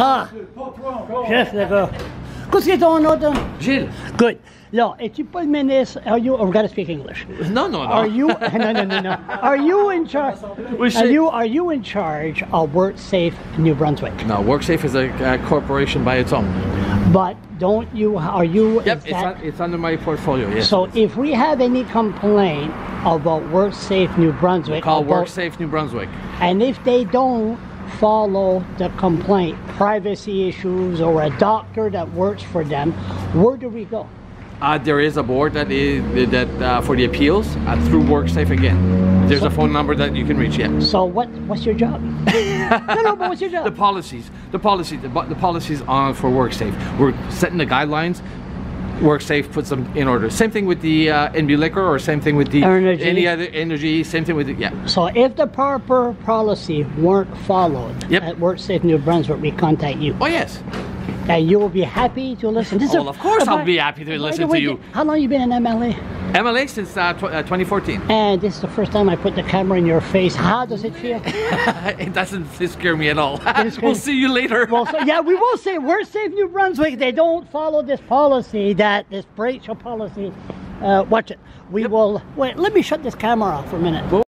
Ah, Pas toi encore. chef, d'accord. Qu'est-ce que ton nom, toi? Gilles. Good. Là, es-tu pas le ministre? Are you, oh, we gotta speak English. Non, non, non. Are you, no, no, no, no. Are you in charge? Are you, are you in charge of WorkSafe New Brunswick? No, WorkSafe is a, a corporation by its own. But don't you, are you, Yep, it's, that, un, it's under my portfolio, yes. so if we have any complaint about WorkSafe New Brunswick, Call about- WorkSafe New Brunswick. And if they don't follow the complaint, privacy issues, or a doctor that works for them, where do we go? Uh, there is a board that is that uh, for the appeals uh, through WorkSafe again. There's a phone number that you can reach. Yeah. So what? What's your job? no, no, but what's your job? The policies, the policy, the, the policies on for WorkSafe. We're setting the guidelines. WorkSafe puts them in order. Same thing with the uh, NB liquor, or same thing with the Energy. any other energy. Same thing with the yeah. so if the proper policy weren't followed Yep. at WorkSafe New Brunswick, we contact you, Oh yes. and you will be happy to listen. This is Oh, a- of course I'll be happy to listen to you. How long you been in MLA? MLA since uh, tw- uh, 2014. And this is the first time I put the camera in your face. How does it feel? it doesn't scare me at all. We'll see you later. Well, so, yeah, we will say WorkSafe New Brunswick. They don't follow this policy, that this breach of policy. Uh, watch it. We will. Wait, let me shut this camera off for a minute.